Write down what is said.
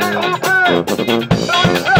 Hey, open!